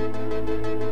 Música